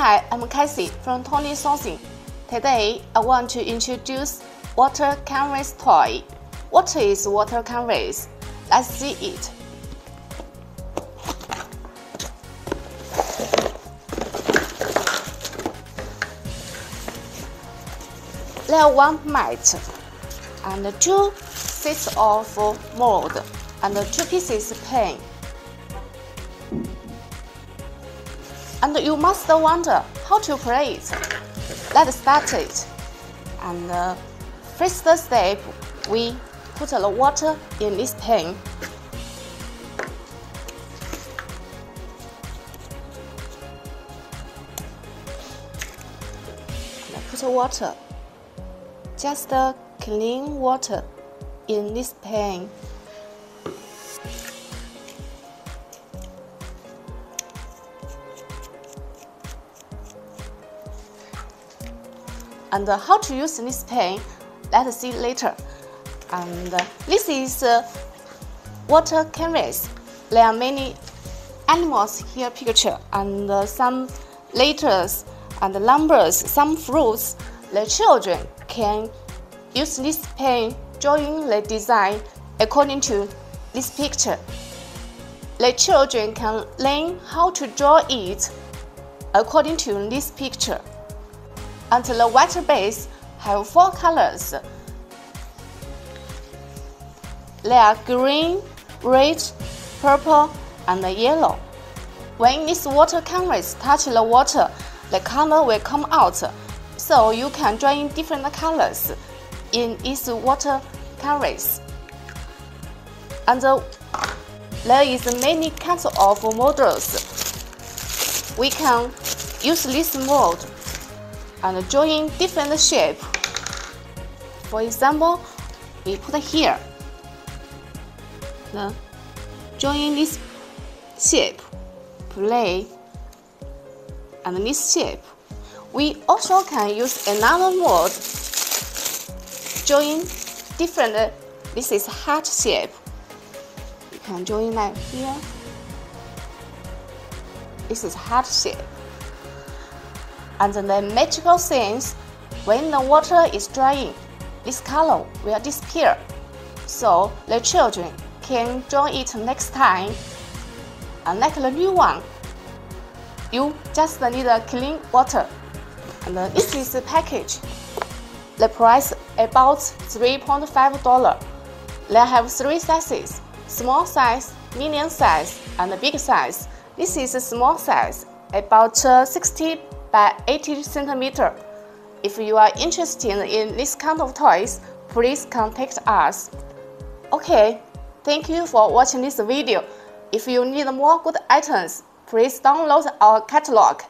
Hi, I'm Cassie from Tony Sourcing. Today, I want to introduce water canvas toy. What is water canvas? Let's see it. Are one mat and two sets of mold and two pieces paint. And you must wonder how to play it. Let's start it. And uh, first step, we put the water in this pan. Put water, just uh, clean water in this pan. And uh, how to use this pen let's see later. And uh, this is uh, water canvas there are many animals here picture and some letters and numbers some fruits. The children can use this pen drawing the design according to this picture. The children can learn how to draw it according to this picture and the white base have four colors. They are green, red, purple, and yellow. When this water canvas touch the water, the color will come out, so you can draw in different colors in this water canvas. And there is many kinds of models. We can use this mold and join different shape. For example, we put here the join this shape, play, and this shape. We also can use another mode, join different, this is heart shape. You can join like here. This is heart shape and the magical things when the water is drying, this color will disappear. So the children can draw it next time. And like the new one, you just need a clean water. And this is the package. The price about $3.5. They have three sizes, small size, medium size, and big size. This is a small size, about uh, 60 by 80 centimeter. If you are interested in this kind of toys, please contact us. Okay, thank you for watching this video. If you need more good items, please download our catalog.